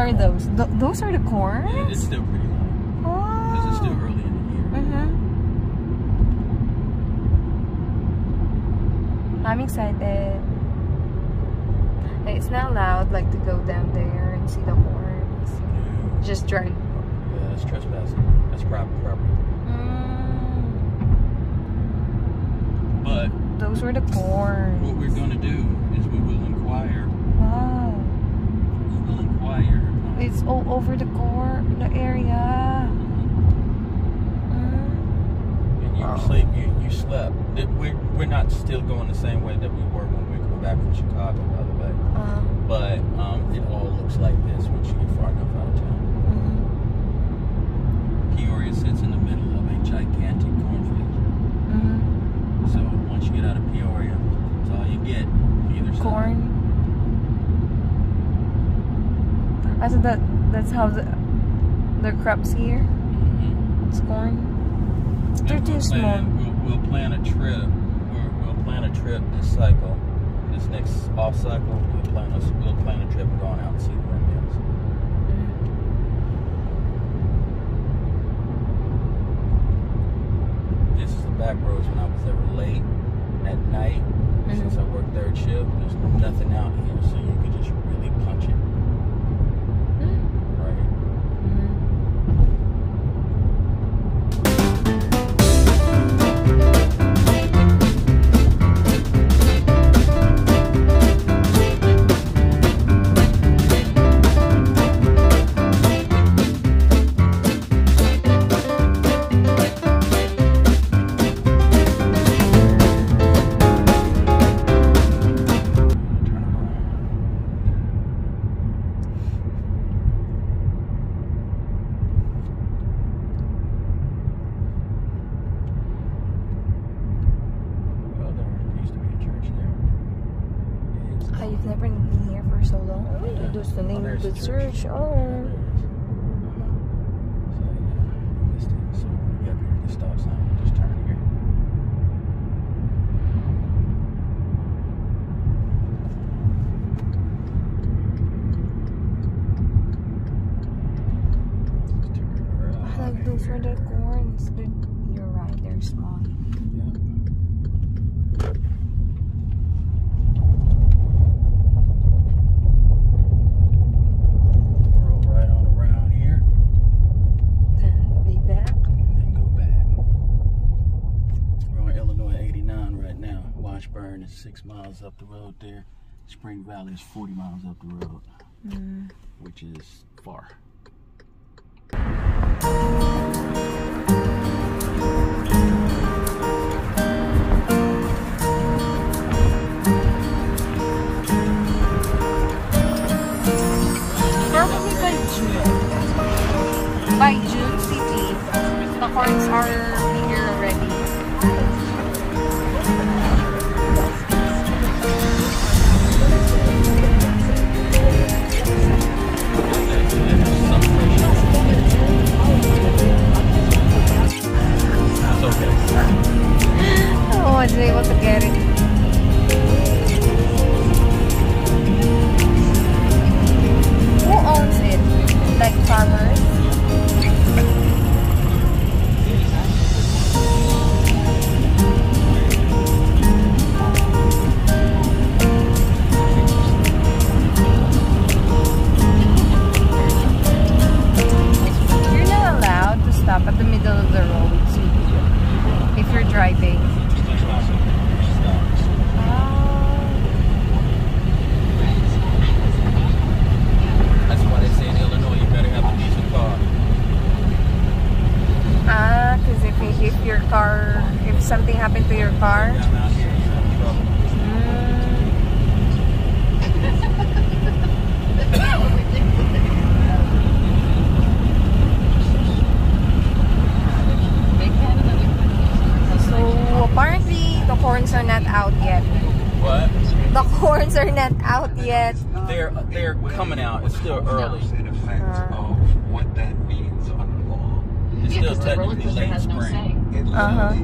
those Those are the corn? Yeah, it's still pretty low because it's still early in the year. Mm-hmm. I'm excited. It's not allowed like to go down there and see the horns. Just drive. Yeah, that's trespassing. That's private property. Mm, But those were the corns. what we're gonna do is we will inquire. Wow. We will inquire. um, It's all over the core, the area. Mm. And you were Oh. asleep. You, you slept. We're, we're not still going the same way that we were when we were coming back from Chicago, by the way. Um, But um, it all looks like this once you get far enough out of town. mhm. Peoria sits in the middle of a gigantic cornfield. Mhm. So once you get out of Peoria, it's all you get. Either side. Corn. I said that that's how the the crops here. Mhm. It's going. They're too we'll small. plan- We'll, we'll plan a trip. We'll, we'll plan a trip this cycle. This next off cycle, we'll plan a we'll plan a trip going out and see the windmills. This is the back roads when I was ever late at night. Since I worked third shift, there's nothing out here, so you could just really punch it. You've never been here for so long. Oh, that's the name of the church. Oh. Here the stop sign, you just turn here. Just turn around I like those were the corns. They're, you're right, they're small. Yeah. Roll right on around here Then be back. and then go back. We're on Illinois 89 right now. Washburn is six miles up the road there. Spring Valley is 40 miles up the road, Mm. which is far. By June. City, the corns are here already. Oh, I was able something happened to your car, Down out here, you're in trouble. so apparently the horns are not out yet. What? The horns are not out yet. They're they're coming out. It's still early. in effect Uh. of what that means under law. It's still still 'cause technically late spring. It Uh-huh.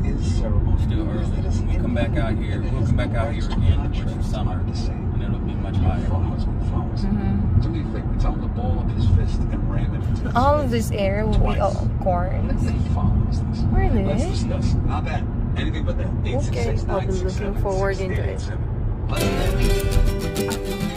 Still early. We come back out here. We'll come back out here again towards the summer, and it'll be much higher. Mm-hmm. To me, it's on the ball of his fist and ram it into the All of this area will be all corn. Let's see if he follows this. Really? Let's discuss. Not that. Anything but that. Okay, I'll be looking forward into it. 866